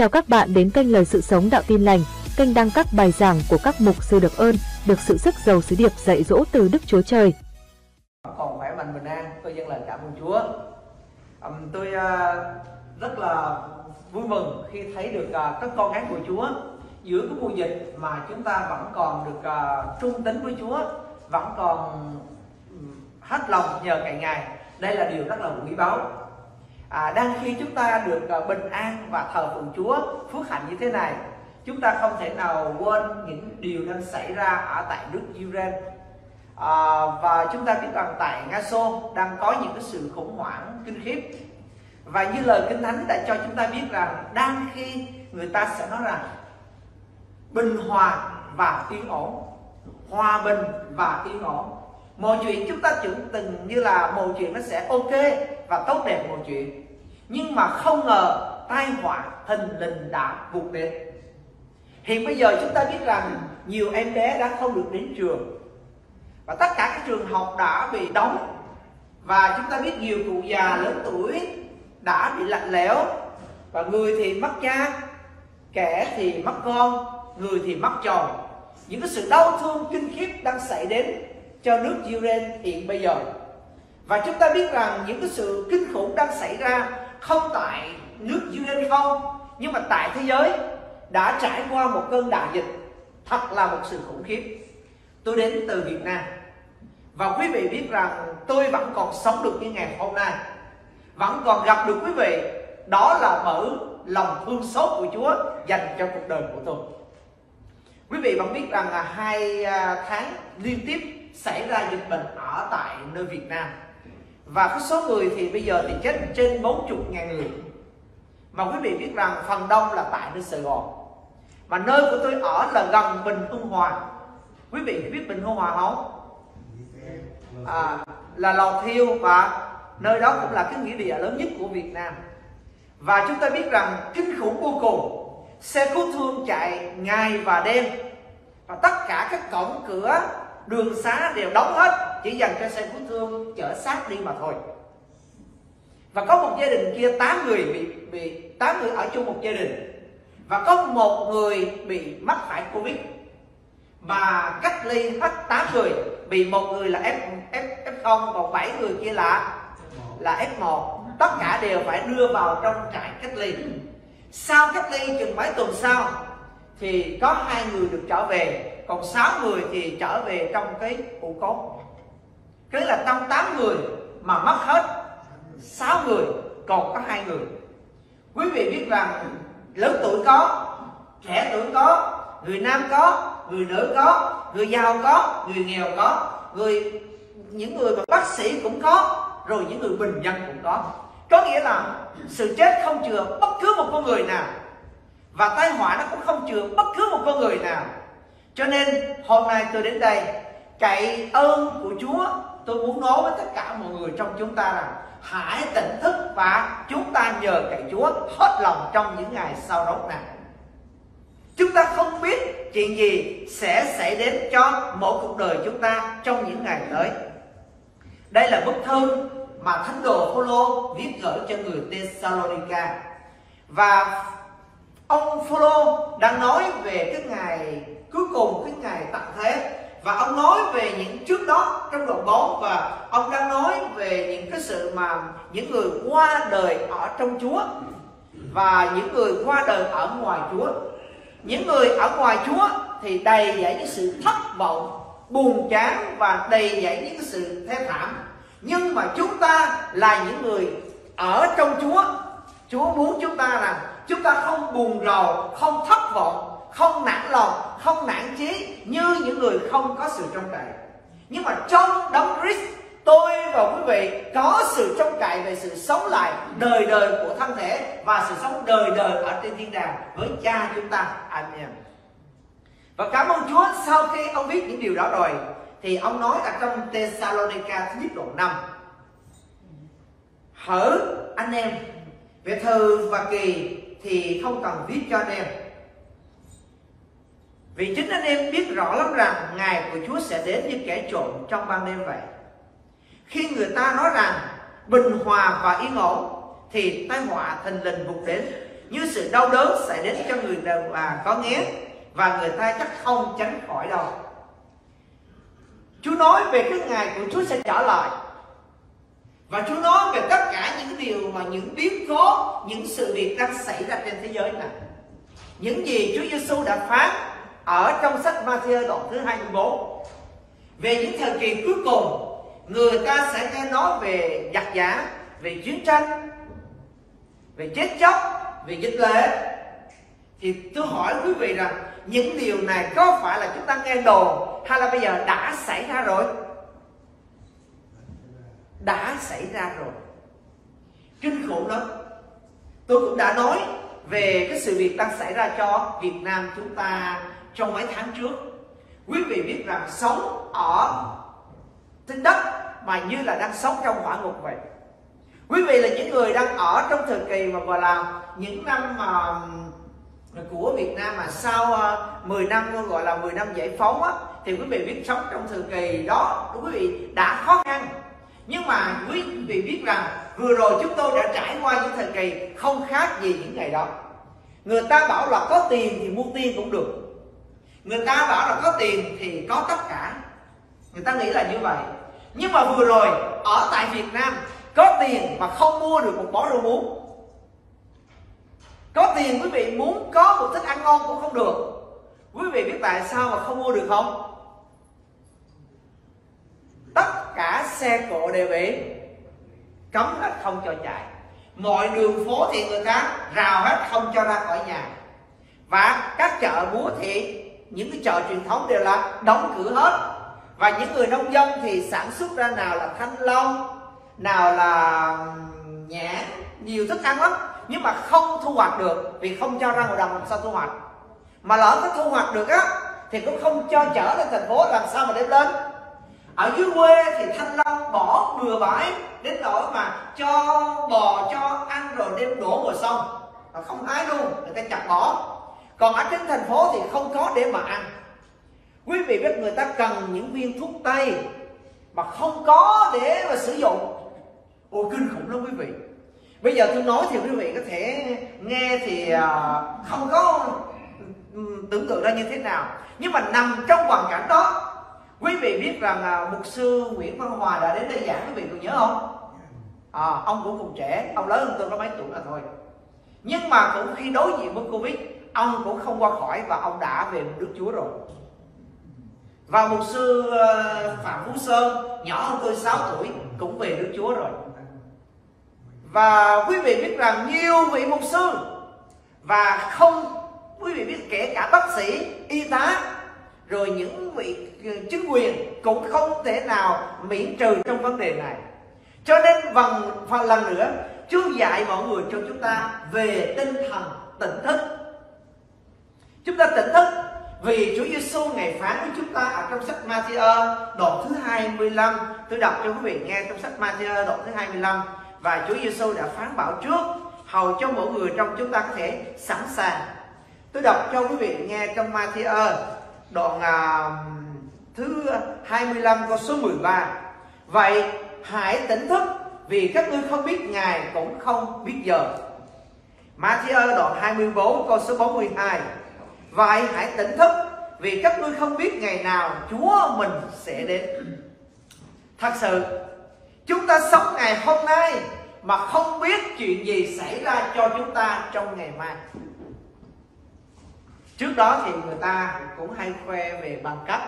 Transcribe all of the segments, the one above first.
Chào các bạn đến kênh Lời Sự Sống Đạo Tin Lành, kênh đăng các bài giảng của các mục sư được ơn, được sự sức giàu sứ điệp dạy dỗ từ Đức Chúa Trời. còn khỏe mạnh bình an tôi dâng lời cảm ơn Chúa. Um, tôi uh, rất là vui mừng khi thấy được uh, các con cái của Chúa giữa cái mùa dịch mà chúng ta vẫn còn được uh, trung tín với Chúa vẫn còn hết lòng nhờ cậy Ngài. Đây là điều rất là quý báu à, đang khi chúng ta được à, bình an và thờ phượng Chúa phước hạnh như thế này chúng ta không thể nào quên những điều đang xảy ra ở tại nước Ukraine à, và chúng ta biết rằng tại Nga Xô đang có những cái sự khủng hoảng kinh khiếp. Và như lời kinh thánh đã cho chúng ta biết rằng đang khi người ta sẽ nói rằng bình hòa và yên ổn hòa bình và yên ổn mọi chuyện chúng ta tưởng từng như là mọi chuyện nó sẽ ok và tốt đẹp mọi chuyện. Nhưng mà không ngờ tai họa thình lình đã vụt đến. Hiện bây giờ chúng ta biết rằng nhiều em bé đã không được đến trường. Và tất cả các trường học đã bị đóng. Và chúng ta biết nhiều cụ già lớn tuổi đã bị lạnh lẽo. Và người thì mất cha, kẻ thì mất con, người thì mất chồng. Những cái sự đau thương kinh khiếp đang xảy đến cho nước Ukraine hiện bây giờ. Và chúng ta biết rằng những cái sự kinh khủng đang xảy ra không tại nước Ukraine không, nhưng mà tại thế giới đã trải qua một cơn đại dịch. Thật là một sự khủng khiếp. Tôi đến từ Việt Nam. Và quý vị biết rằng tôi vẫn còn sống được như ngày hôm nay. Vẫn còn gặp được quý vị. Đó là bởi lòng thương xót của Chúa dành cho cuộc đời của tôi. Quý vị vẫn biết rằng là hai à, tháng liên tiếp xảy ra dịch bệnh ở tại nơi Việt Nam. Và cái số người thì bây giờ thì chết trên 40 ngàn người. Mà quý vị biết rằng phần đông là tại nơi Sài Gòn. Mà nơi của tôi ở là gần Bình Hưng Hòa. Quý vị biết Bình Hưng Hòa không? À, là lò thiêu và nơi đó cũng là cái nghĩa địa lớn nhất của Việt Nam. Và chúng ta biết rằng kinh khủng vô cùng xe cứu thương chạy ngày và đêm. Và tất cả các cổng cửa đường xá đều đóng hết chỉ dành cho xe cứu thương chở xác đi mà thôi. Và có một gia đình kia 8 người bị bị 8 người ở chung một gia đình. Và có một người bị mắc phải covid. Mà cách ly hết 8 người bị một người là F, F, F0 còn 7 người kia là là F1 tất cả đều phải đưa vào trong trại cách ly. Sau cách ly chừng mấy tuần sau thì có hai người được trở về còn 6 người thì trở về trong cái ụ cốt. Cứ là trong 8 người mà mất hết 6 người, còn có hai người. Quý vị biết rằng lớn tuổi có, trẻ tuổi có, người nam có, người nữ có, người giàu có, người nghèo có. Người, những người mà bác sĩ cũng có, rồi những người bình dân cũng có. Có nghĩa là sự chết không chừa bất cứ một con người nào, và tai họa nó cũng không chừa bất cứ một con người nào cho nên, hôm nay tôi đến đây cậy ơn của Chúa, tôi muốn nói với tất cả mọi người trong chúng ta rằng, hãy tỉnh thức và chúng ta nhờ cậy Chúa hết lòng trong những ngày sau đó này chúng ta không biết chuyện gì sẽ xảy đến cho mỗi cuộc đời chúng ta trong những ngày tới. Đây là bức thư mà thánh đồ Phaolô viết gửi cho người Thessalonica. Và ông Phaolô đang nói về cái ngày cuối cùng cái ngày tận thế. Và ông nói về những trước đó trong đoạn 4 và ông đang nói về những cái sự mà những người qua đời ở trong Chúa và những người qua đời ở ngoài Chúa. Những người ở ngoài Chúa thì đầy dẫy những sự thất vọng, buồn chán và đầy dẫy những cái sự thê thảm. Nhưng mà chúng ta là những người ở trong Chúa. Chúa muốn chúng ta rằng chúng ta không buồn rầu, không thất vọng, không nản lòng không nản chí như những người không có sự trông cậy. Nhưng mà trong đấng Christ, tôi và quý vị có sự trông cậy về sự sống lại đời đời của thân thể và sự sống đời đời ở trên thiên đàng với cha chúng ta. Amen. Và cảm ơn Chúa, sau khi ông viết những điều đó rồi, thì ông nói ở trong Thessalonica thứ nhất đoạn 5 hỡi anh em, về thư và kỳ thì không cần viết cho anh em vì chính anh em biết rõ lắm rằng ngày của Chúa sẽ đến như kẻ trộm trong ban đêm vậy. Khi người ta nói rằng bình hòa và yên ổn, thì tai họa thình lình vụt đến, như sự đau đớn sẽ đến cho người nào mà có nghe và người ta chắc không tránh khỏi đâu. Chúa nói về cái ngày của Chúa sẽ trở lại, và Chúa nói về tất cả những điều mà những biến cố, những sự việc đang xảy ra trên thế giới này. Những gì Chúa Giêsu đã phán ở trong sách Matthew đoạn thứ 24 về những thời kỳ cuối cùng, người ta sẽ nghe nói về giặc giả, về chiến tranh, về chết chóc, về dịch lệ. Thì tôi hỏi quý vị rằng, những điều này có phải là chúng ta nghe đồn, hay là bây giờ đã xảy ra rồi? Đã xảy ra rồi. Kinh khủng lắm. Tôi cũng đã nói về cái sự việc đang xảy ra cho Việt Nam chúng ta trong mấy tháng trước, quý vị biết rằng sống ở trên đất mà như là đang sống trong hỏa ngục vậy. Quý vị là những người đang ở trong thời kỳ mà gọi là những năm mà của Việt Nam mà sau ờ, 10 năm gọi là 10 năm giải phóng á, thì quý vị biết sống trong thời kỳ đó, quý vị đã khó khăn. Nhưng mà quý vị biết rằng vừa rồi chúng tôi đã trải qua những thời kỳ không khác gì những ngày đó. Người ta bảo là có tiền thì mua tiền cũng được người ta bảo là có tiền thì có tất cả. Người ta nghĩ là như vậy. Nhưng mà vừa rồi, ở tại Việt Nam, có tiền mà không mua được một bó rau muống. Có tiền, quý vị muốn có một thức ăn ngon cũng không được. Quý vị biết tại sao mà không mua được không? Tất cả xe cộ đều bị cấm hết, không cho chạy. Mọi đường phố thì người ta rào hết, không cho ra khỏi nhà. Và các chợ búa thì những cái chợ truyền thống đều là đóng cửa hết. Và những người nông dân thì sản xuất ra nào là thanh long, nào là nhãn, nhiều thức ăn lắm. Nhưng mà không thu hoạch được vì không cho ra ngoài đồng làm sao thu hoạch. Mà lỡ có thu hoạch được á, thì cũng không cho chở lên thành phố làm sao mà đem lên. Ở dưới quê thì thanh long bỏ bừa bãi đến nỗi mà cho bò cho ăn rồi đem đổ vào sông không hái luôn, người ta chặt bỏ còn ở trên thành phố thì không có để mà ăn. Quý vị biết người ta cần những viên thuốc tây mà không có để mà sử dụng. Ôi kinh khủng lắm quý vị. Bây giờ tôi nói thì quý vị có thể nghe thì à, không có ừ, tưởng tượng ra như thế nào. Nhưng mà nằm trong hoàn cảnh đó quý vị biết rằng à, mục sư Nguyễn Văn Hòa đã đến đây giảng quý vị còn nhớ không? À, ông cũng còn trẻ ông lớn hơn tôi có mấy tuổi là thôi. Nhưng mà cũng khi đối diện với covid ông cũng không qua khỏi và ông đã về Đức Chúa rồi. Và mục sư ờ, Phạm Phú Sơn, nhỏ hơn tôi 6 tuổi, cũng về Đức Chúa rồi. Và quý vị biết rằng nhiều vị mục sư và không quý vị biết kể cả bác sĩ, y tá, rồi những vị ờ, chính quyền cũng không thể nào miễn trừ trong vấn đề này. Cho nên phần phần lần nữa, Chúa dạy mọi người cho chúng ta về tinh thần tỉnh thức chúng ta tỉnh thức vì Chúa Giêsu ngày phán với chúng ta ở trong sách Matthew đoạn thứ 25 tôi đọc cho quý vị nghe trong sách Matthew đoạn thứ 25 và Chúa Giêsu đã phán bảo trước hầu cho mỗi người trong chúng ta có thể sẵn sàng. Tôi đọc cho quý vị nghe trong Matthew đoạn à, thứ 25 câu số 13 vậy hãy tỉnh thức vì các ngươi không biết ngày cũng không biết giờ. Matthew đoạn 24 câu số 42 Vậy hãy tỉnh thức vì các ngươi không biết ngày nào Chúa mình sẽ đến Thật sự Chúng ta sống ngày hôm nay mà không biết chuyện gì xảy ra cho chúng ta trong ngày mai. Trước đó thì người ta cũng hay khoe về bằng cấp,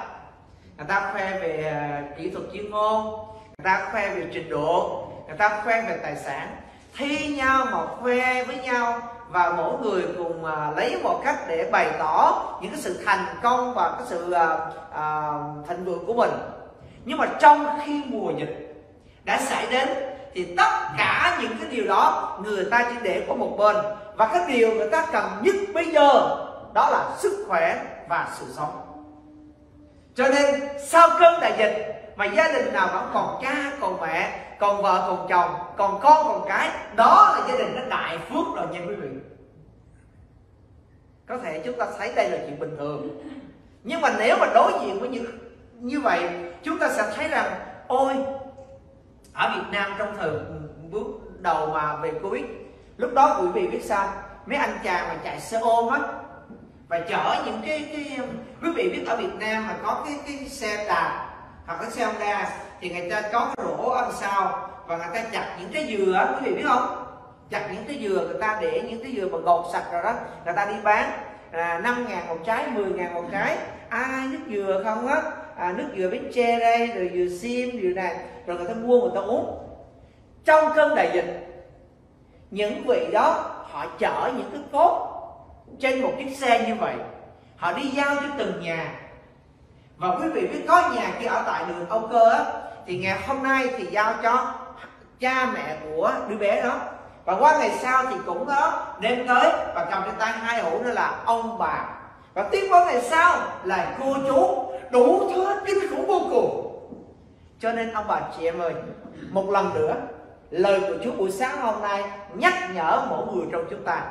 người ta khoe về ờ, kỹ thuật chuyên môn, người ta khoe về trình độ, người ta khoe về tài sản. Thi nhau mà khoe với nhau và mỗi người cùng à, lấy một cách để bày tỏ những cái sự thành công và cái sự à, à, thịnh vượng của mình. Nhưng mà trong khi mùa dịch đã xảy đến thì tất cả những cái điều đó người ta chỉ để qua một bên. Và cái điều người ta cần nhất bây giờ đó là sức khỏe và sự sống. Cho nên sau cơn đại dịch mà gia đình nào vẫn còn cha còn mẹ còn vợ, còn chồng, còn con, còn cái, đó là gia đình nó đại phước rồi nha quý vị. Có thể chúng ta thấy đây là chuyện bình thường. Nhưng mà nếu mà đối diện với những, như vậy, chúng ta sẽ thấy rằng, ôi, ở Việt Nam trong thời bước đầu mà về Covid, lúc đó quý vị biết sao? Mấy anh chàng mà chạy xe ôm á, và chở những cái cái, quý vị biết ở Việt Nam mà có cái cái xe đạp hoặc cái xe Honda thì người ta có cái rổ ăn sau và người ta chặt những cái dừa quý vị biết không? Chặt những cái dừa người ta để những cái dừa mà gọt sạch rồi đó người ta đi bán. À, 5 ngàn một trái 10 ngàn một trái. Ai nước dừa không á? À, nước dừa bánh tre đây rồi dừa xiêm dừa này rồi người ta mua người ta uống. Trong cơn đại dịch những vị đó họ chở những cái cốt trên một chiếc xe như vậy. Họ đi giao cho từng nhà và quý vị biết có nhà kia ở tại đường Âu Cơ á, thì ngày hôm nay thì giao cho cha mẹ của đứa bé đó. Và qua ngày sau thì cũng đó đem tới và cầm trên tay hai hũ nữa là ông bà. Và tiếp qua ngày sau là cô chú đủ thứ kinh khủng vô cùng. Cho nên ông bà chị em ơi, một lần nữa, lời của Chúa buổi sáng hôm nay nhắc nhở mỗi người trong chúng ta.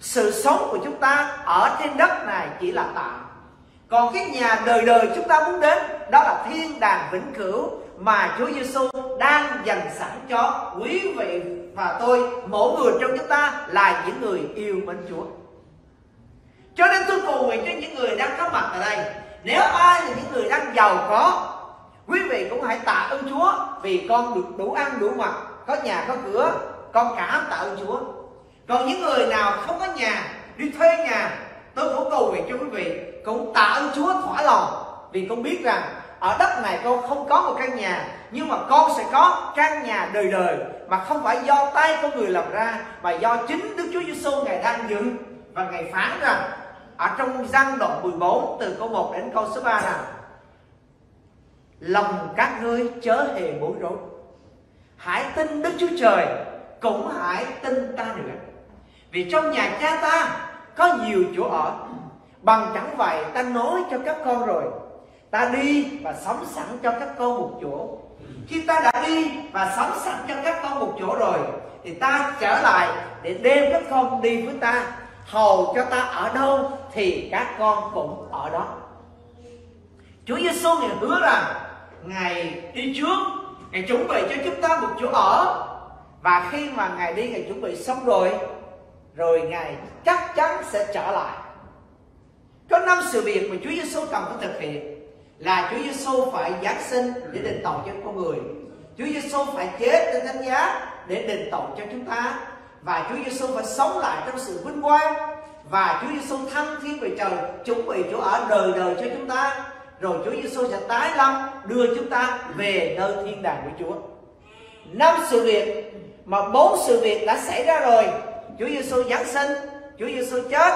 Sự sống của chúng ta ở trên đất này chỉ là tạm còn cái nhà đời đời chúng ta muốn đến, đó là thiên đàng vĩnh cửu mà Chúa Giêsu đang dành sẵn cho quý vị và tôi. Mỗi người trong chúng ta là những người yêu mến Chúa. Cho nên tôi cầu nguyện cho những người đang có mặt ở đây. Nếu ai là những người đang giàu có, quý vị cũng hãy tạ ơn Chúa vì con được đủ ăn, đủ mặc, có nhà, có cửa, con cảm tạ ơn Chúa. Còn những người nào không có nhà, đi thuê nhà, tôi cũng cầu nguyện cho quý vị cũng tạ ơn Chúa thỏa lòng. Vì con biết rằng ở đất này con không có một căn nhà, nhưng mà con sẽ có căn nhà đời đời, mà không phải do tay con người làm ra, mà do chính Đức Chúa Giêsu ngài đang dựng. Và ngài phán rằng, ở trong gian đoạn 14 từ câu 1 đến câu số 3 rằng lòng các ngươi chớ hề bối rối. Hãy tin Đức Chúa Trời, cũng hãy tin ta nữa vì trong nhà cha ta có nhiều chỗ ở bằng chẳng vậy, ta nói cho các con rồi. Ta đi và sống sẵn cho các con một chỗ. Khi ta đã đi và sống sẵn cho các con một chỗ rồi, thì ta trở lại để đem các con đi với ta. Hầu cho ta ở đâu thì các con cũng ở đó. Chúa Giêsu ngài hứa rằng, ngài đi trước, ngài chuẩn bị cho chúng ta một chỗ ở. Và khi mà ngài đi, ngài chuẩn bị xong rồi rồi ngài chắc chắn sẽ trở lại có năm sự việc mà Chúa Giêsu cần phải thực hiện là Chúa Giêsu phải giáng sinh để đền tội cho con người. Chúa Giêsu phải chết trên thánh giá để đền tội cho chúng ta. Và Chúa Giêsu phải sống lại trong sự vinh quang. Và Chúa Giêsu thăng thiên về trời, chuẩn bị chỗ ở đời đời cho chúng ta. Rồi Chúa Giêsu sẽ tái lâm, đưa chúng ta về nơi thiên đàng của Chúa. Năm sự việc mà bốn sự việc đã xảy ra rồi. Chúa Giêsu giáng sinh, Chúa Giêsu chết,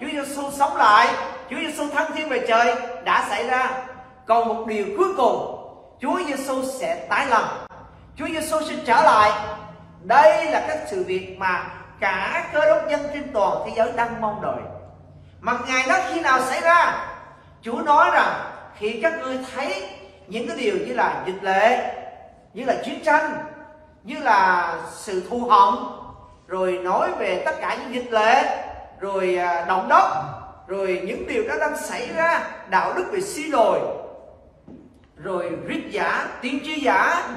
Chúa Giêsu sống lại. Chúa Giêsu thăng thiên về trời đã xảy ra. Còn một điều cuối cùng, Chúa Giêsu sẽ tái lâm. Chúa Giêsu sẽ trở lại. Đây là các sự việc mà cả cơ đốc nhân trên toàn thế giới đang mong đợi. Mà ngày đó khi nào xảy ra, Chúa nói rằng khi các ngươi thấy những cái điều như là dịch lệ, như là chiến tranh, như là sự thù hận, rồi nói về tất cả những dịch lệ, rồi à, động đất rồi những điều đó đang xảy ra đạo đức bị suy đồi rồi rít giả tiên tri giả.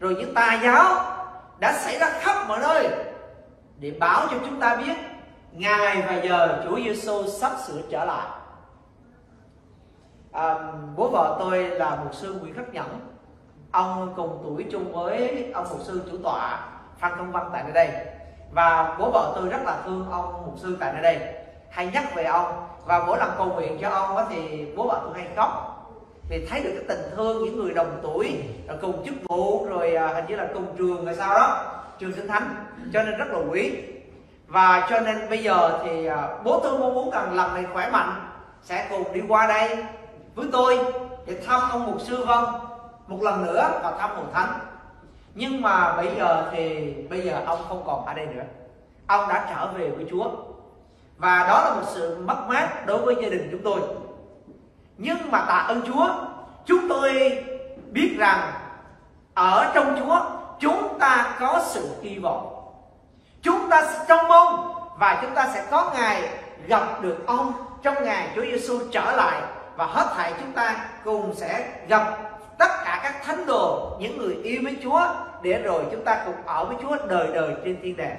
Rồi những tà giáo đã xảy ra khắp mọi nơi để báo cho chúng ta biết ngày và giờ Chúa Giêsu sắp sửa trở lại. À, bố vợ tôi là một sư Nguyễn Khắc Nhẫn. Ông cùng tuổi chung với ông mục sư chủ tọa Phan Công Văn tại nơi đây. Và bố vợ tôi rất là thương ông mục sư tại nơi đây hay nhắc về ông. Và mỗi lần cầu nguyện cho ông thì bố vợ tôi hay khóc. Vì thấy được cái tình thương những người đồng tuổi, rồi cùng chức vụ, rồi à, hình như là cùng trường rồi sao đó, trường sinh thánh. Cho nên rất là quý. Và cho nên bây giờ thì à, bố tôi mong muốn rằng lần này khỏe mạnh, sẽ cùng đi qua đây với tôi để thăm ông mục sư vân, một lần nữa và thăm hội thánh. Nhưng mà bây giờ thì, bây giờ ông không còn ở đây nữa. Ông đã trở về với chúa và đó là một sự mất mát đối với gia đình chúng tôi. Nhưng mà tạ ơn chúa, chúng tôi biết rằng ở trong chúa, chúng ta có sự hy vọng. Chúng ta trông mong và chúng ta sẽ có ngày gặp được ông trong ngày Chúa Giêsu trở lại và hết thảy chúng ta cùng sẽ gặp tất cả các thánh đồ, những người yêu với Chúa để rồi chúng ta cùng ở với Chúa đời đời trên thiên đàng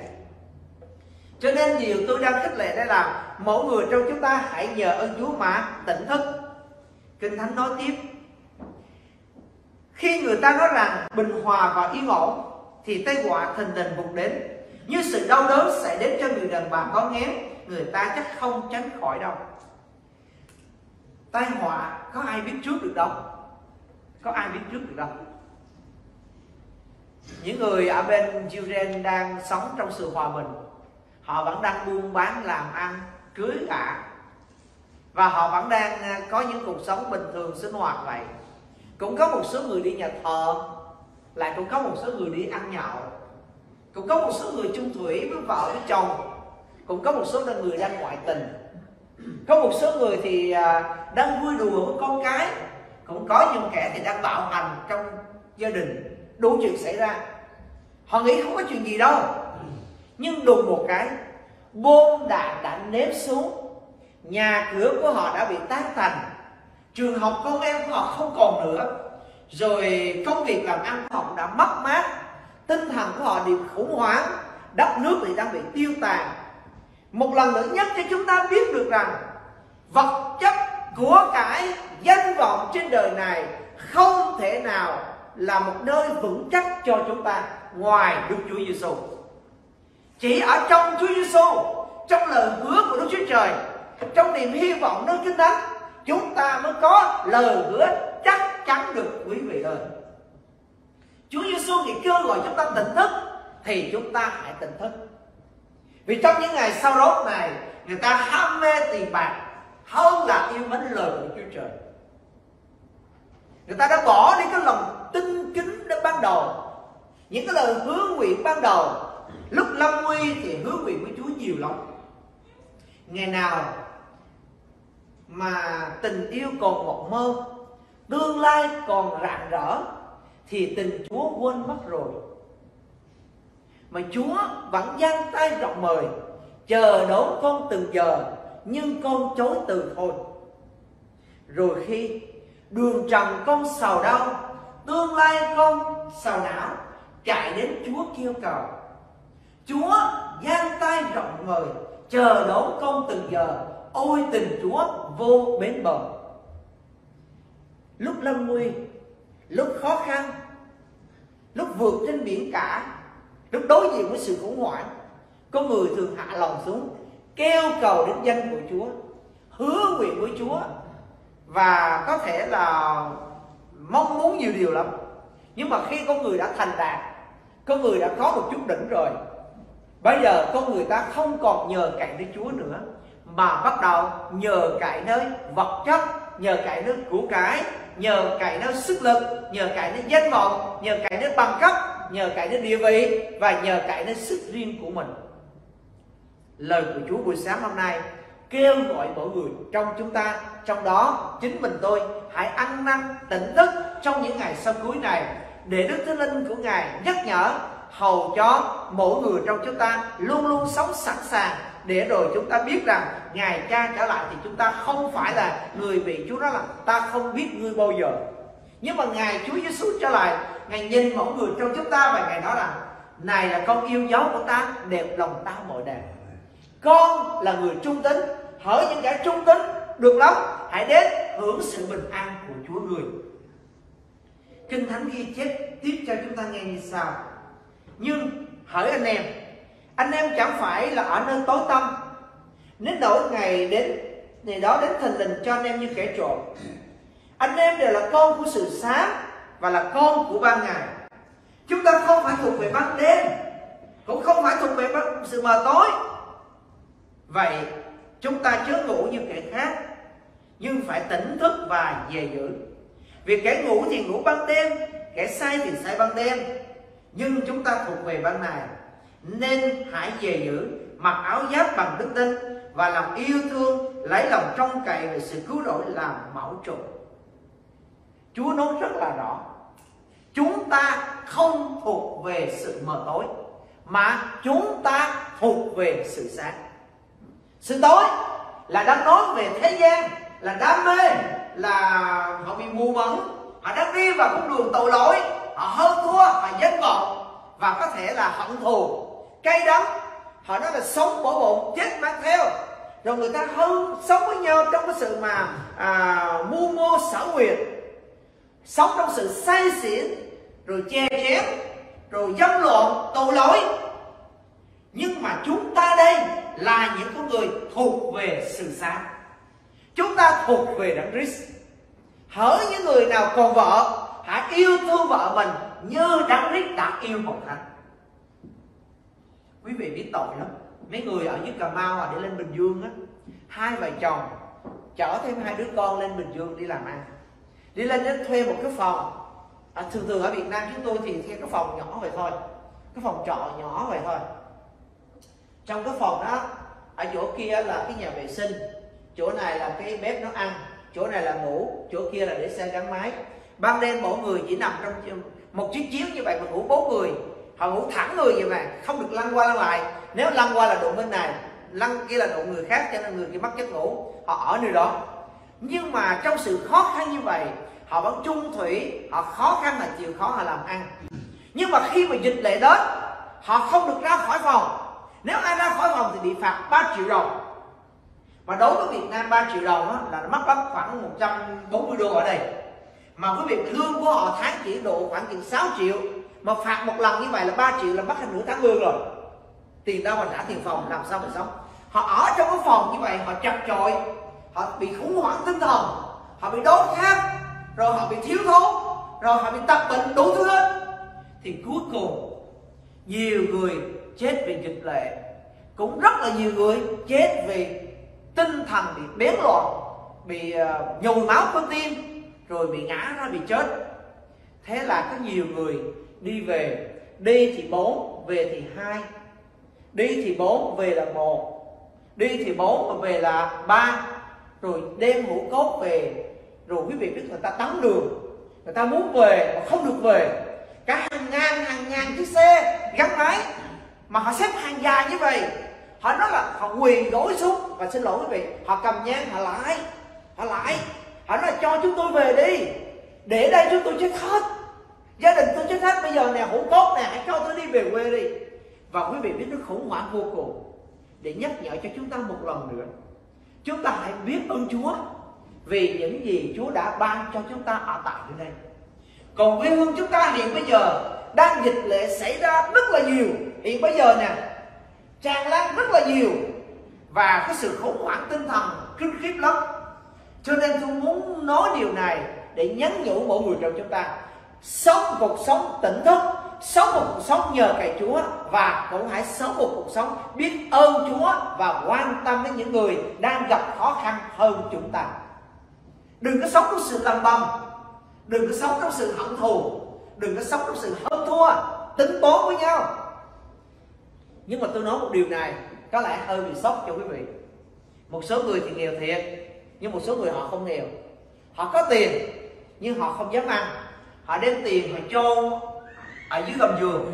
cho nên điều tôi đang khích lệ đây là mỗi người trong chúng ta hãy nhờ ơn Chúa mà tỉnh thức. Kinh thánh nói tiếp, khi người ta nói rằng bình hòa và yên ổn, thì tai họa thình lình vụt đến. Như sự đau đớn sẽ đến cho người đàn bà có nghén, người ta chắc không tránh khỏi đâu. Tai họa có ai biết trước được đâu? Có ai biết trước được đâu? Những người ở bên Ukraine đang sống trong sự hòa bình họ vẫn đang buôn bán làm ăn, cưới gả. Và họ vẫn đang à, có những cuộc sống bình thường, sinh hoạt vậy. Cũng có một số người đi nhà thờ, lại cũng có một số người đi ăn nhậu. Cũng có một số người chung thủy với vợ, với chồng. Cũng có một số người đang ngoại tình. Có một số người thì à, đang vui đùa với con cái. Cũng có những kẻ thì đang bạo hành trong gia đình. Đủ chuyện xảy ra. Họ nghĩ không có chuyện gì đâu nhưng đùng một cái, bom đạn đã ném xuống. Nhà cửa của họ đã bị tan thành trường học con em của họ không còn nữa. Rồi công việc làm ăn của họ đã mất mát. Tinh thần của họ bị khủng hoảng. Đất nước thì đang bị tiêu tàn. Một lần nữa nhắc cho chúng ta biết được rằng, vật chất của cải danh vọng trên đời này không thể nào là một nơi vững chắc cho chúng ta ngoài Đức Chúa Giêsu. Chỉ ở trong Chúa Giêsu, trong lời hứa của Đức Chúa Trời, trong niềm hy vọng nơi kinh thánh, chúng ta mới có lời hứa chắc chắn được quý vị ơi. Chúa Giêsu thì kêu gọi chúng ta tỉnh thức thì chúng ta hãy tỉnh thức. Vì trong những ngày sau đó này, người ta ham mê tiền bạc hơn là yêu mến lời của Chúa Trời. Người ta đã bỏ đi cái lòng tinh kính đến ban đầu những cái lời hứa nguyện ban đầu lúc lâm nguy thì hứa nguyện với chúa nhiều lắm. Ngày nào mà tình yêu còn một mơ, tương lai còn rạng rỡ, thì tình chúa quên mất rồi. Mà chúa vẫn giang tay rộng mời, chờ đón con từng giờ, nhưng con chối từ thôi. Rồi khi đường trần con sầu đau, tương lai con sầu não, chạy đến Chúa kêu cầu. Chúa giang tay rộng mời chờ đón con từng giờ. Ôi tình Chúa vô bến bờ. Lúc lâm nguy, lúc khó khăn, lúc vượt trên biển cả, lúc đối diện với sự khủng hoảng, có người thường hạ lòng xuống, kêu cầu đến danh của Chúa, hứa nguyện với Chúa, và có thể là mong muốn nhiều điều lắm. Nhưng mà khi con người đã thành đạt con người đã có một chút đỉnh rồi bây giờ con người ta không còn nhờ cậy nơi chúa nữa, mà bắt đầu nhờ cậy nơi vật chất, nhờ cậy nơi của cái, nhờ cậy nơi sức lực, nhờ cậy nơi danh vọng, nhờ cậy nơi bằng cấp, nhờ cậy nơi địa vị, và nhờ cậy nơi sức riêng của mình. Lời của chúa buổi sáng hôm nay kêu gọi mỗi người trong chúng ta, trong đó chính mình tôi, hãy ăn năn tỉnh thức trong những ngày sau cuối này, để Đức Thánh Linh của Ngài nhắc nhở hầu cho mỗi người trong chúng ta luôn luôn sống sẵn sàng để rồi chúng ta biết rằng Ngài cha trở lại thì chúng ta không phải là người bị Chúa nói là ta không biết ngươi bao giờ. Nhưng mà Ngài Chúa Giêsu trở lại, Ngài nhìn mỗi người trong chúng ta và Ngài nói rằng này là con yêu dấu của ta, đẹp lòng ta mọi đàn con là người trung tín, hỡi những kẻ trung tín, được lắm. Hãy đến hưởng sự bình an của Chúa người. Kinh thánh ghi chép tiếp cho chúng ta nghe như sau nhưng hỡi anh em anh em chẳng phải là ở nơi tối tăm. Nếu đổi ngày đến, ngày đó đến thần lình cho anh em như kẻ trộm, anh em đều là con của sự sáng và là con của ban ngày. Chúng ta không phải thuộc về ban đêm, cũng không phải thuộc về sự mờ tối. Vậy chúng ta chớ ngủ như kẻ khác, nhưng phải tỉnh thức và về giữ vì kẻ ngủ thì ngủ ban đêm, kẻ say thì say ban đêm nhưng chúng ta thuộc về ban này. Nên hãy về giữ mặc áo giáp bằng đức tin và lòng yêu thương, lấy lòng trong cậy về sự cứu rỗi làm mẫu trụ Chúa nói rất là rõ. Chúng ta không thuộc về sự mờ tối, mà chúng ta thuộc về sự sáng. Sự tối là đang nói về thế gian, là đam mê, là họ bị mù mẫn họ đang đi vào con đường tội lỗi họ hơn thua họ danh vọng và có thể là hận thù. Cay đắng họ nói là sống bỏ bụng chết mang theo. Rồi người ta hơn sống với nhau trong cái sự mà à, mưu mô sở quyền sống trong sự say xỉn rồi che chén rồi dâm loạn tội lỗi. Nhưng mà chúng ta đây là những con người thuộc về sự sáng. Chúng ta thuộc về đấng Christ. Hỡi những người nào còn vợ hãy yêu thương vợ mình như đấng Christ đã yêu một thánh quý vị biết tội lắm. Mấy người ở dưới cà mau à để lên bình dương á hai vợ chồng chở thêm hai đứa con lên bình dương đi làm ăn. Đi lên đến thuê một cái phòng. À, thường thường ở việt nam chúng tôi thì thuê cái phòng nhỏ vậy thôi. Cái phòng trọ nhỏ vậy thôi. Trong cái phòng đó ở chỗ kia là cái nhà vệ sinh. Chỗ này là cái bếp nấu ăn. Chỗ này là ngủ. Chỗ kia là để xe gắn máy ban đêm mỗi người chỉ nằm trong một chiếc chiếu như vậy mà ngủ bốn người. Họ ngủ thẳng người vậy mà không được lăn qua lăn lại. Nếu lăn qua là đụng bên này lăn kia là đụng người khác cho nên người kia mất giấc ngủ. Họ ở nơi đó. Nhưng mà trong sự khó khăn như vậy họ vẫn chung thủy họ khó khăn là chịu khó họ làm ăn. Nhưng mà khi mà dịch lệ đến họ không được ra khỏi phòng. Nếu ai ra khỏi phòng thì bị phạt 3 triệu đồng. Và đối với Việt Nam 3 triệu đồng đó, là mất mất khoảng 140 đô ở đây mà quý vị lương của họ tháng chỉ độ khoảng chừng 6 triệu. Mà phạt một lần như vậy là 3 triệu là mất hết nửa tháng lương rồi. Tiền đâu mà trả tiền phòng làm sao mà sống? Họ ở trong cái phòng như vậy họ chặt chội. Họ bị khủng hoảng tinh thần. Họ bị đói khát. Rồi họ bị thiếu thốn. Rồi họ bị tật bệnh đủ thứ hết. Thì cuối cùng nhiều người chết vì dịch lệ. Cũng rất là nhiều người chết vì tinh thần bị bén loạn bị uh, nhồi máu cơ tim rồi bị ngã ra bị chết. Thế là có nhiều người đi về. Đi thì bốn, về thì hai. Đi thì bốn, về là một. Đi thì bốn mà về là ba. Rồi đem ngũ cốt về. Rồi quý vị biết người ta tắm đường. Người ta muốn về mà không được về. Cả hàng ngàn hàng ngàn chiếc xe gắn máy. Mà họ xếp hàng dài như vậy. Họ nói là họ quỳ gối xuống và xin lỗi quý vị. Họ cầm nhang, họ lại họ lại hắn nói là cho chúng tôi về đi. Để đây chúng tôi chết hết. Gia đình tôi chết hết. Bây giờ nè hũ cốt nè, hãy cho tôi đi về quê đi. Và quý vị biết nó khủng hoảng vô cùng. Để nhắc nhở cho chúng ta một lần nữa. Chúng ta hãy biết ơn Chúa vì những gì Chúa đã ban cho chúng ta ở tại nơi đây. Còn quê hương chúng ta hiện bây giờ đang dịch lệ xảy ra rất là nhiều. Hiện bây giờ nè, tràn lan rất là nhiều. Và cái sự khủng hoảng tinh thần kinh khiếp lắm cho nên tôi muốn nói điều này để nhắn nhủ mỗi người trong chúng ta sống cuộc sống tỉnh thức sống một cuộc sống nhờ cậy Chúa và cũng hãy sống một cuộc sống biết ơn Chúa và quan tâm đến những người đang gặp khó khăn hơn chúng ta. Đừng có sống trong sự lầm bầm, đừng có sống trong sự hận thù, đừng có sống trong sự hơn thua, tính toán với nhau. Nhưng mà tôi nói một điều này có lẽ hơi bị sốc cho quý vị. Một số người thì nghèo thiệt, nhưng một số người họ không nghèo. Họ có tiền, nhưng họ không dám ăn. Họ đem tiền họ chôn ở dưới gầm giường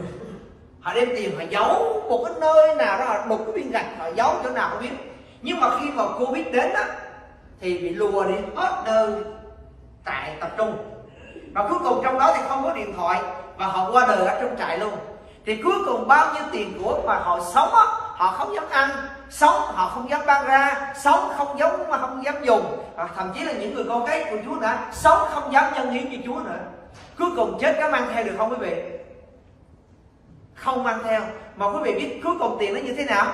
họ đem tiền họ giấu một cái nơi nào đó, họ đục cái viên gạch, họ giấu chỗ nào không biết nhưng mà khi mà covid đến đó thì bị lùa đi hết nơi, trại tập trung và cuối cùng trong đó thì không có điện thoại, và họ qua đời ở trong trại luôn thì cuối cùng bao nhiêu tiền của mà họ sống á họ không dám ăn sống họ không dám ban ra sống không giống mà không dám dùng. À, thậm chí là những người con cái của chúa nữa sống không dám nhân hiến cho chúa nữa. Cuối cùng chết có mang theo được không quý vị? Không mang theo. Mà quý vị biết cuối cùng tiền nó như thế nào?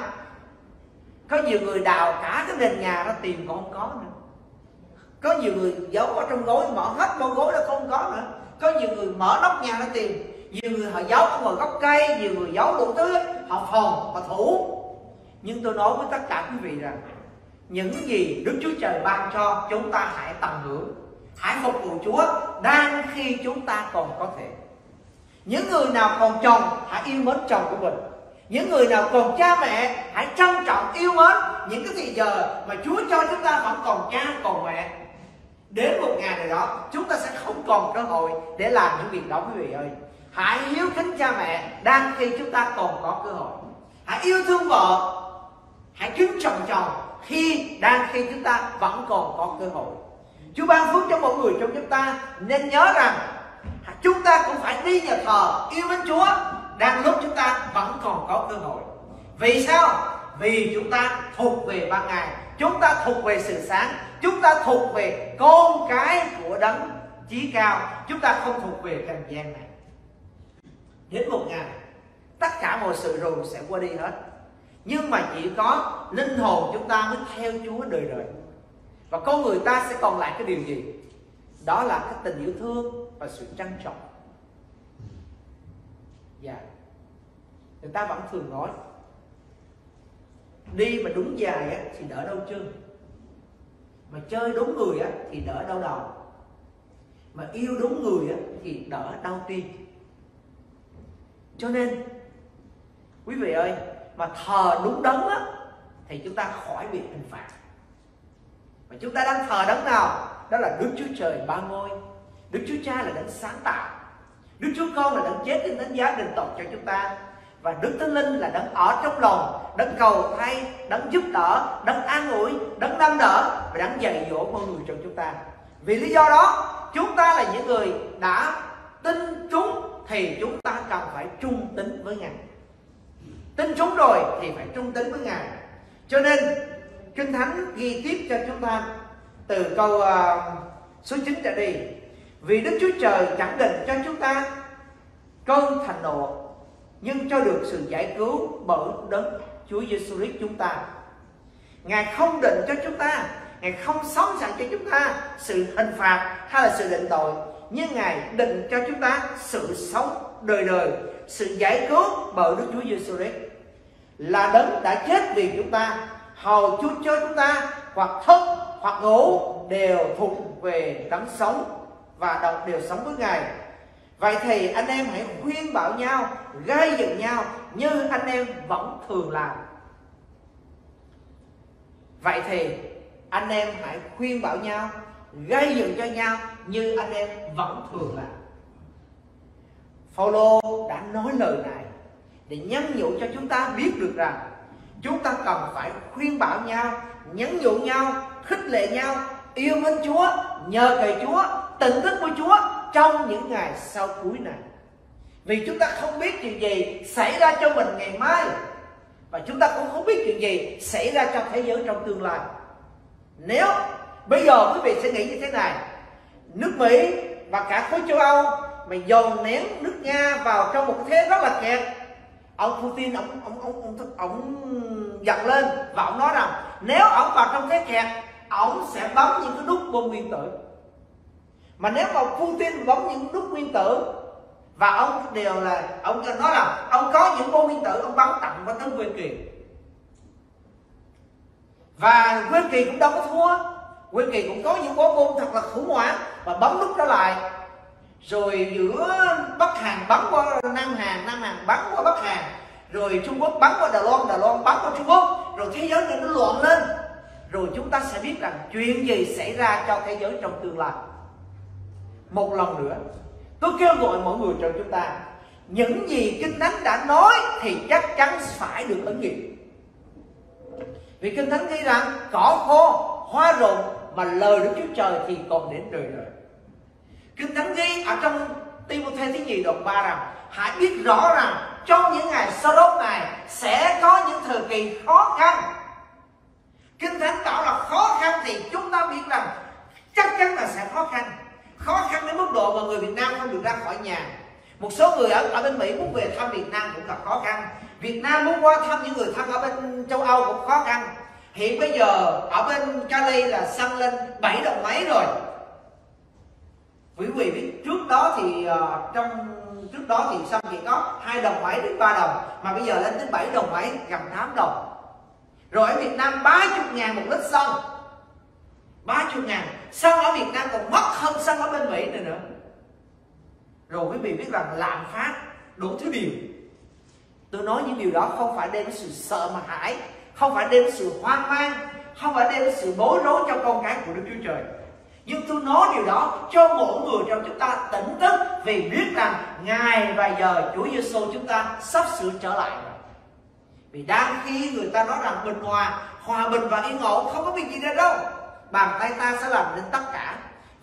Có nhiều người đào cả cái nền nhà ra tiền còn không có nữa. Có nhiều người giấu ở trong gối mở hết bao gối nó không có nữa. Có nhiều người mở nóc nhà ra tiền nhiều người họ giấu ở ngoài gốc cây nhiều người giấu đủ thứ họ phòng họ thủ nhưng tôi nói với tất cả quý vị rằng, những gì Đức Chúa Trời ban cho chúng ta hãy tận hưởng, hãy phục vụ Chúa đang khi chúng ta còn có thể. Những người nào còn chồng, hãy yêu mến chồng của mình. Những người nào còn cha mẹ, hãy trân trọng yêu mến những cái thời giờ mà Chúa cho chúng ta vẫn còn cha, còn mẹ. Đến một ngày nào đó, chúng ta sẽ không còn cơ hội để làm những việc đó, quý vị ơi. Hãy hiếu kính cha mẹ đang khi chúng ta còn có cơ hội. Hãy yêu thương vợ hãy kính trọng chồng khi đang, khi chúng ta vẫn còn có cơ hội. Chúa ban phước cho mọi người trong chúng ta. Nên nhớ rằng, chúng ta cũng phải đi nhà thờ yêu mến Chúa đang lúc chúng ta vẫn còn có cơ hội. Vì sao? Vì chúng ta thuộc về ban ngày chúng ta thuộc về sự sáng. Chúng ta thuộc về con cái của đấng chí cao. Chúng ta không thuộc về trần gian này. Đến một ngày, tất cả mọi sự rồi sẽ qua đi hết nhưng mà chỉ có linh hồn chúng ta mới theo Chúa đời đời. Và con người ta sẽ còn lại cái điều gì? Đó là cái tình yêu thương và sự trân trọng. Dạ. Yeah. người ta vẫn thường nói đi mà đúng dài á, thì đỡ đau chân. Mà chơi đúng người á, thì đỡ đau đầu. Mà yêu đúng người á, thì đỡ đau tim. Cho nên quý vị ơi mà thờ đúng đấng á, thì chúng ta khỏi bị hình phạt. Và chúng ta đang thờ đấng nào? Đó là đức chúa trời ba ngôi. Đức chúa cha là đấng sáng tạo. Đức chúa con là đấng chết đến đấng giá định tội cho chúng ta. Và đức thánh linh là đấng ở trong lòng đấng cầu thay đấng giúp đỡ đấng an ủi đấng nâng đỡ và đấng dạy dỗ mọi người trong chúng ta. Vì lý do đó chúng ta là những người đã tin chúng thì chúng ta cần phải trung tín với ngài tin chúng rồi thì phải trung tín với ngài. Cho nên kinh thánh ghi tiếp cho chúng ta từ câu uh, số 9 trở đi. Vì đức chúa trời chẳng định cho chúng ta cơn thành nộ nhưng cho được sự giải cứu bởi đấng Chúa Giêsu Christ chúng ta. Ngài không định cho chúng ta, Ngài không sống sẵn cho chúng ta sự hình phạt hay là sự định tội, nhưng Ngài định cho chúng ta sự sống đời đời, sự giải cứu bởi Đức Chúa Giêsu Christ là đấng đã chết vì chúng ta, hầu Chúa cho chúng ta hoặc thức hoặc ngủ đều thuộc về đấng sống và đồng đều sống với Ngài. Vậy thì anh em hãy khuyên bảo nhau Gây dựng nhau Như anh em vẫn thường làm. Vậy thì anh em hãy khuyên bảo nhau Gây dựng cho nhau Như anh em vẫn thường làm. Phaolô đã nói lời này. Để nhắn nhủ cho chúng ta biết được rằng Chúng ta cần phải khuyên bảo nhau, Nhắn nhủ nhau, Khích lệ nhau, Yêu mến Chúa, Nhờ cậy Chúa, Tỉnh thức với Chúa trong những ngày sau cuối này. Vì chúng ta không biết chuyện gì xảy ra cho mình ngày mai, và chúng ta cũng không biết chuyện gì xảy ra trong thế giới trong tương lai. Nếu bây giờ quý vị sẽ nghĩ như thế này, nước mỹ và cả khối châu âu mà dồn nén nước nga vào trong một thế rất là kẹt ông putin ông ông ông ông, ông giận lên và ông nói rằng nếu ông vào trong cái kẹt ông sẽ bấm những cái nút bom nguyên tử. Mà nếu mà Putin bấm những nút nguyên tử và ông đều là ông nói là ông có những bom nguyên tử ông bắn tặng vào tấn Nguyên Kỳ. Và Nguyên Kỳ cũng đâu có thua. Nguyên Kỳ cũng có những bom bom thật là khủng hoảng và bấm nút trở lại rồi giữa Bắc Hàn bắn qua Nam Hàn Nam Hàn bắn qua Bắc Hàn, rồi Trung Quốc bắn qua Đài Loan Đài Loan bắn qua Trung Quốc, rồi thế giới này nó loạn lên. Rồi chúng ta sẽ biết rằng chuyện gì xảy ra cho thế giới trong tương lai. Một lần nữa, tôi kêu gọi mọi người trong chúng ta, những gì kinh thánh đã nói thì chắc chắn phải được ứng nghiệm. Vì kinh thánh ghi rằng cỏ khô, hoa rụng mà lời đức chúa trời thì còn đến đời đời kinh thánh ghi ở trong Timothy thứ nhì đoạn 3 rằng hãy biết rõ rằng trong những ngày sau đó này sẽ có những thời kỳ khó khăn. Kinh thánh bảo là khó khăn thì chúng ta biết rằng chắc chắn là sẽ khó khăn. Khó khăn đến mức độ mà người Việt Nam không được ra khỏi nhà. Một số người ở, ở bên Mỹ muốn về thăm Việt Nam cũng gặp khó khăn. Việt Nam muốn qua thăm những người thân ở bên châu Âu cũng khó khăn. Hiện bây giờ ở bên Cali là xăng lên 7 đồng mấy rồi quý vị biết trước đó thì uh, trong trước đó thì xăng chỉ có hai đồng mấy đến 3 đồng mà bây giờ lên đến 7 đồng mấy gần 8 đồng. Rồi ở Việt Nam 30 ngàn một lít xăng. 30 ngàn. Xăng ở Việt Nam còn mất hơn xăng ở bên Mỹ này nữa. Rồi quý vị biết rằng lạm phát đủ thứ điều. Tôi nói những điều đó không phải đem sự sợ mà hãi không phải đem sự hoang mang không phải đem sự bối rối cho con cái của Đức Chúa Trời nhưng tôi nói điều đó cho mỗi người trong chúng ta tỉnh thức vì biết rằng ngày và giờ Chúa Giêsu chúng ta sắp sửa trở lại rồi. Vì đang khi người ta nói rằng bình hòa hòa bình và yên ổn, không có việc gì ra đâu. Bàn tay ta sẽ làm nên tất cả.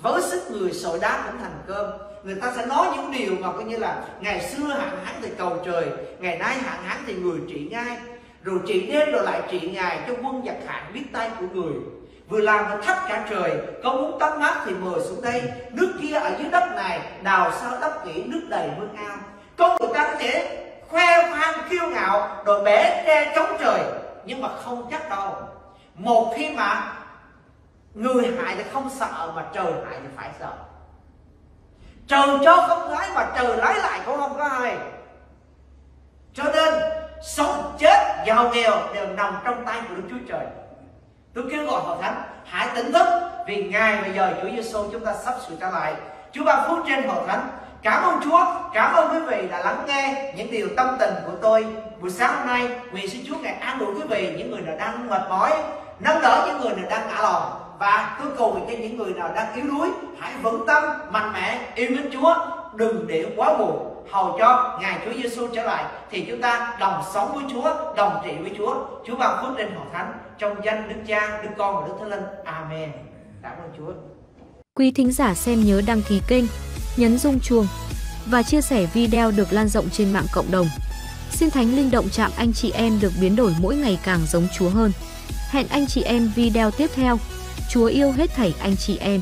Với sức người sỏi đá cũng thành cơm. Người ta sẽ nói những điều mà coi như là ngày xưa hạn hán thì cầu trời, ngày nay hạn hán thì người trị ngay rồi trị đêm rồi lại trị ngày cho quân giặc hạn biết tay của người vừa làm mà thắp cả trời. Có muốn tắm mát thì mời xuống đây. Nước kia ở dưới đất này, đào sao đắp kỹ nước đầy mương ao con người ta có thể khoe khoang, kiêu ngạo rồi bẻ tre chống trời, nhưng mà không chắc đâu. Một khi mà người hại thì không sợ, mà trời hại thì phải sợ. Trời cho không lái mà trời lái lại cũng không có ai. Cho nên, sống chết giàu nghèo đều nằm trong tay của Đức Chúa Trời tôi kêu gọi hội thánh, hãy tỉnh thức, vì ngày bây giờ Chúa Giêsu chúng ta sắp sửa trở lại. Chúa ban phước trên hội thánh. Cảm ơn Chúa, cảm ơn quý vị đã lắng nghe những điều tâm tình của tôi. Buổi sáng hôm nay, nguyện xin Chúa ngài an ủi quý vị, những người nào đang mệt mỏi, nâng đỡ những người nào đang ngã lòng và tôi cầu nguyện cho những người nào đang yếu đuối, hãy vững tâm, mạnh mẽ yêu mến Chúa đừng để quá buồn, hầu cho ngày Chúa Giêsu trở lại, thì chúng ta đồng sống với Chúa, đồng trị với Chúa. Chúa ban phước lên hội thánh, trong danh Đức Cha, Đức Con và Đức Thánh Linh. Amen. Cảm ơn Chúa. Quý thính giả xem nhớ đăng ký kênh, nhấn rung chuông và chia sẻ video được lan rộng trên mạng cộng đồng. Xin thánh linh động chạm anh chị em được biến đổi mỗi ngày càng giống Chúa hơn. Hẹn anh chị em video tiếp theo. Chúa yêu hết thảy anh chị em.